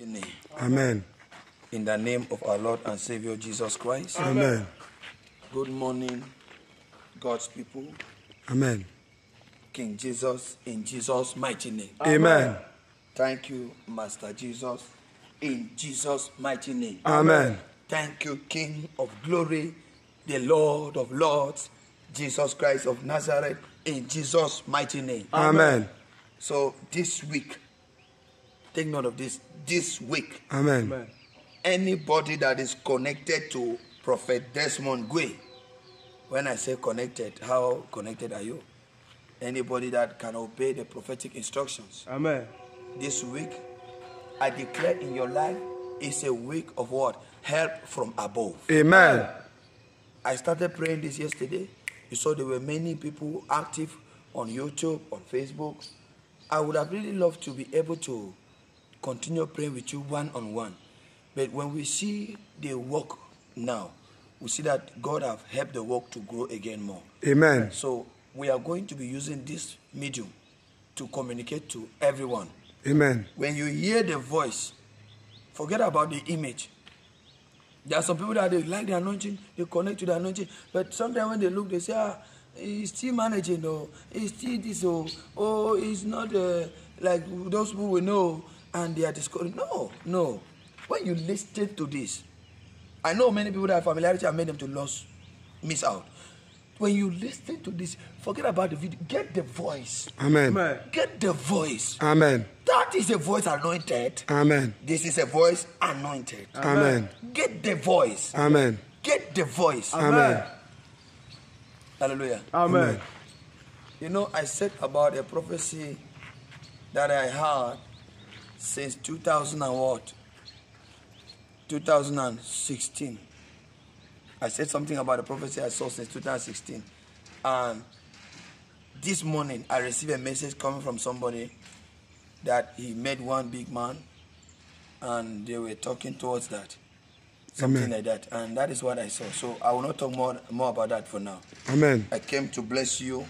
name. Amen. In the name of our Lord and Savior Jesus Christ. Amen. Good morning, God's people. Amen. King Jesus, in Jesus' mighty name. Amen. Thank you, Master Jesus, in Jesus' mighty name. Amen. Thank you, King of glory, the Lord of lords, Jesus Christ of Nazareth, in Jesus' mighty name. Amen. So this week, take note of this. This week, Amen. anybody that is connected to Prophet Desmond Gwe, when I say connected, how connected are you? Anybody that can obey the prophetic instructions. Amen. This week, I declare in your life is a week of what? Help from above. Amen. I started praying this yesterday. You saw there were many people active on YouTube, on Facebook. I would have really loved to be able to continue praying with you one on one. But when we see the work now, we see that God have helped the work to grow again more. Amen. So we are going to be using this medium to communicate to everyone. Amen. When you hear the voice, forget about the image. There are some people that they like the anointing, they connect to the anointing, but sometimes when they look, they say, ah, he's still managing, or he's still this, or oh, he's not uh, like those people we know, and they are discouraged. No, no. When you listen to this, I know many people that have familiarity have made them to lose, miss out. When you listen to this, forget about the video, get the voice. Amen. Amen. Get the voice. Amen. That is a voice anointed. Amen. This is a voice anointed. Amen. Get the voice. Amen. Get the voice. Amen. Hallelujah. Amen. You know, I said about a prophecy that I had since 2000 and what? 2016. I said something about the prophecy I saw since 2016. And this morning I received a message coming from somebody that he met one big man and they were talking towards that. Something Amen. like that. And that is what I saw. So I will not talk more, more about that for now. Amen. I came to bless you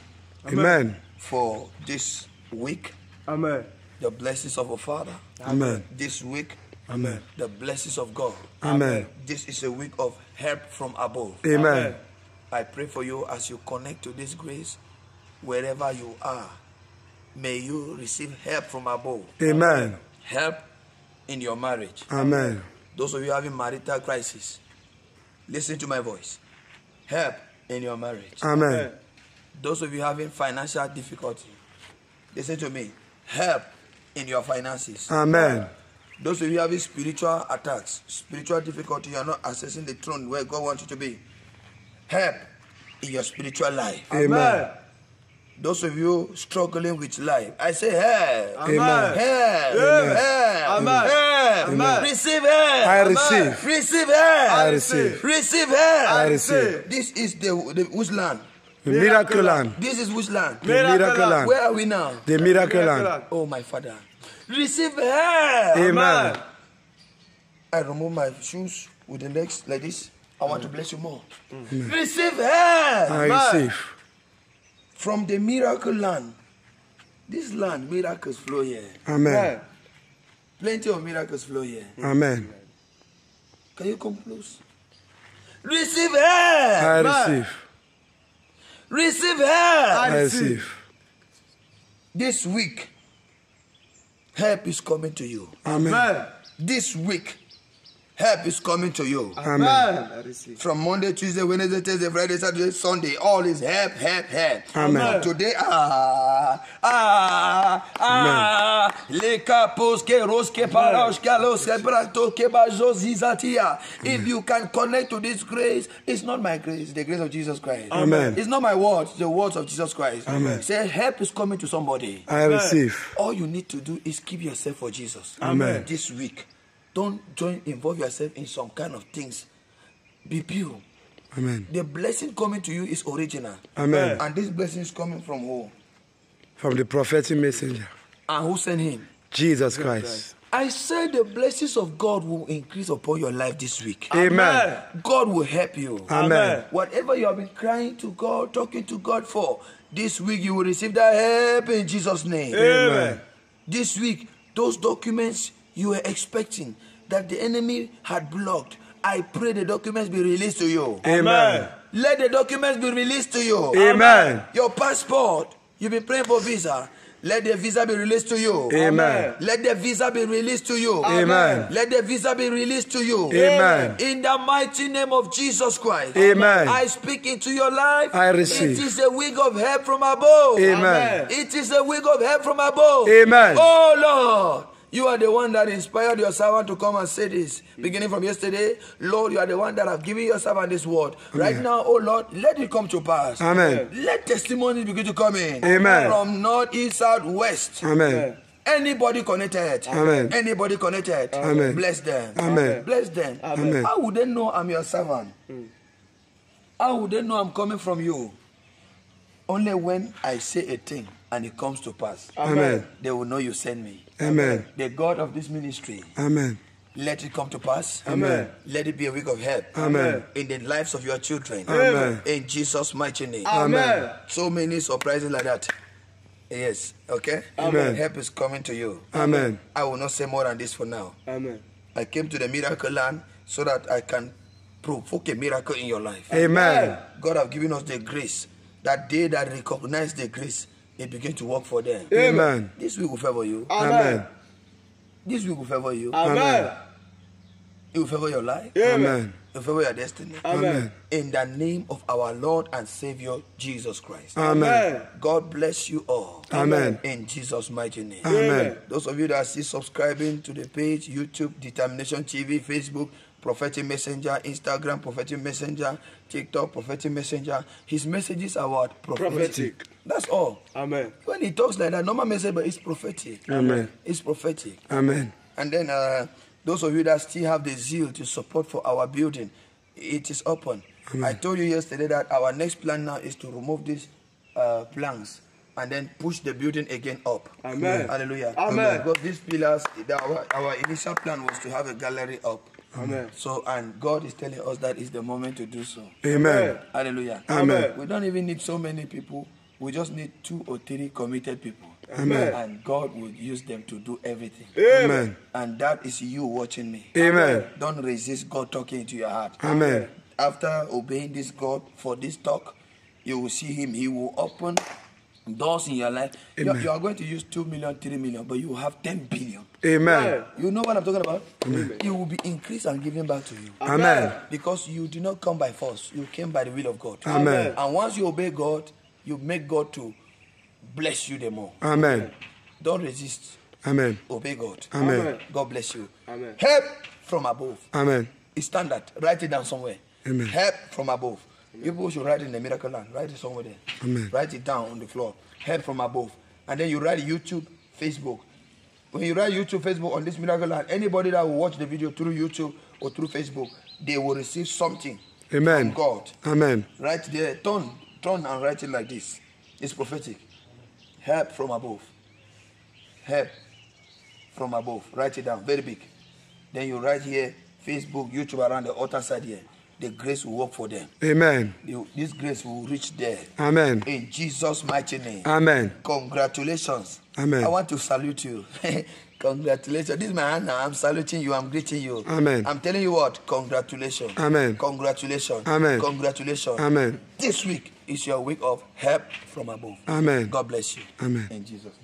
Amen. for this week, Amen. The blessings of our Father. Amen. This week, Amen. the blessings of God. Amen. This is a week of help from above. Amen. I pray for you as you connect to this grace, wherever you are. May you receive help from above. Amen. Help in your marriage. Amen. Those of you having marital crisis, listen to my voice. Help in your marriage. Amen. Those of you having financial difficulty, listen to me. Help in your finances. Amen. Those of you having spiritual attacks, spiritual difficulty, you are not accessing the throne where God wants you to be. Help in your spiritual life. Amen. Those of you struggling with life, I say help. Amen. Help. Help. Amen. Help. Amen. Receive help. I receive. Receive help. I receive. Receive help. I receive. This is the, the which land? The miracle land. This is which land? The miracle land. Where are we now? The miracle land. Oh, my father. Receive help. Amen. I remove my shoes with the legs like this. I want to bless you more. Mm. Receive help I receive. from the miracle land. This land, miracles flow here. Amen. Plenty of miracles flow here. Amen. Can you come close? Receive help. I receive. Receive help. I receive. This week, help is coming to you. Amen. Amen. This week, help is coming to you. Amen. I. From Monday, Tuesday, Wednesday, Thursday, Friday, Saturday, Sunday, all is help, help, help. Amen. Today, ah, ah, ah, le Mm. If you can connect to this grace, it's not my grace, it's the grace of Jesus Christ. Amen. It's not my words, the words of Jesus Christ. Amen. Say, help is coming to somebody. I receive. All you need to do is keep yourself for Jesus. Amen. This week, don't join, involve yourself in some kind of things. Be pure. Amen. The blessing coming to you is original. Amen. And this blessing is coming from who? From the prophetic messenger, And who sent him? Jesus Christ. I said the blessings of God will increase upon your life this week. Amen. God will help you. Amen. Whatever you have been crying to God, talking to God for, this week you will receive that help in Jesus' name. Amen. This week, those documents you were expecting that the enemy had blocked, I pray the documents be released to you. Amen. Let the documents be released to you. Amen. Your passport, you've been praying for visa. Let the visa be released to you. Amen. Let the visa be released to you. Amen. Let the visa be released to you. Amen. In the mighty name of Jesus Christ. Amen. I speak into your life. I receive. It is a week of help from above. Amen. It is a week of help from above. Amen. Oh Lord. You are the one that inspired your servant to come and say this. Beginning from yesterday, Lord, you are the one that have given your servant this word. Right now, oh Lord, let it come to pass. Amen. Let testimonies begin to come in. Amen. From north, east, south, west. Amen. Anybody connected. Amen. Anybody connected. Amen. Bless them. Amen. Bless them. Amen. How would they know I'm your servant? How would they know I'm coming from you? Only when I say a thing and it comes to pass. Amen. They will know you sent me. Amen. The God of this ministry, Amen. let it come to pass. Amen. Let it be a week of help. Amen. In the lives of your children. Amen. In Jesus' mighty name. Amen. So many surprises like that. Yes. Okay? Amen. Help is coming to you. Amen. I will not say more than this for now. Amen. I came to the miracle land so that I can provoke a miracle in your life. Amen. God have given us the grace. That they that recognize the grace, it begin to work for them. Amen. This week will favor you. Amen. This week will favor you. Amen. It will favor your life. Amen. It will favor your destiny. Amen. In the name of our Lord and Savior Jesus Christ. Amen. God bless you all. Amen. In Jesus' mighty name. Amen. Those of you that are still subscribing to the page, YouTube, Determination TV, Facebook, Prophetic Messenger, Instagram, Prophetic Messenger, TikTok, Prophetic Messenger. His messages are what? Prophetic. That's all. Amen. When he talks like that, normal message, but it's prophetic. Amen. It's prophetic. Amen. And then uh, those of you that still have the zeal to support for our building, it is open. I told you yesterday that our next plan now is to remove these uh, planks and then push the building again up. Amen. Hallelujah. Amen. Because these pillars, our, our initial plan was to have a gallery up. Amen. So, and God is telling us that is the moment to do so. Amen. Hallelujah. Amen. We don't even need so many people. We just need two or three committed people. Amen. And God will use them to do everything. Amen. And that is you watching me. Amen. Don't resist God talking into your heart. Amen. After obeying this God for this talk, you will see Him. He will open doors in your life. You, Amen. you are going to use 2 million, 3 million, but you have 10 billion. Amen. You know what I'm talking about? It will be increased and given back to you. Amen. Because you did not come by force, you came by the will of God. Amen. And once you obey God, you make God to bless you the more. Amen. Don't resist. Amen. Obey God. Amen. God bless you. Amen. Help from above. Amen. It's standard. Write it down somewhere. Amen. Help from above. People should write it in the miracle land. Write it somewhere there. Amen. Write it down on the floor. Help from above. And then you write YouTube, Facebook. When you write YouTube, Facebook on this miracle land, anybody that will watch the video through YouTube or through Facebook, they will receive something Amen. from God. Amen. Right there, turn, turn and write it like this. It's prophetic. Help from above. Help from above. Write it down, very big. Then you write here, Facebook, YouTube around the altar side here. The grace will work for them. Amen. This grace will reach there. Amen. In Jesus' mighty name. Amen. Congratulations. Amen. I want to salute you. Congratulations. This is my hand now. I'm saluting you. I'm greeting you. Amen. I'm telling you what? Congratulations. Amen. Congratulations. Amen. Congratulations. Amen. This week is your week of help from above. Amen. God bless you. Amen. In Jesus' name.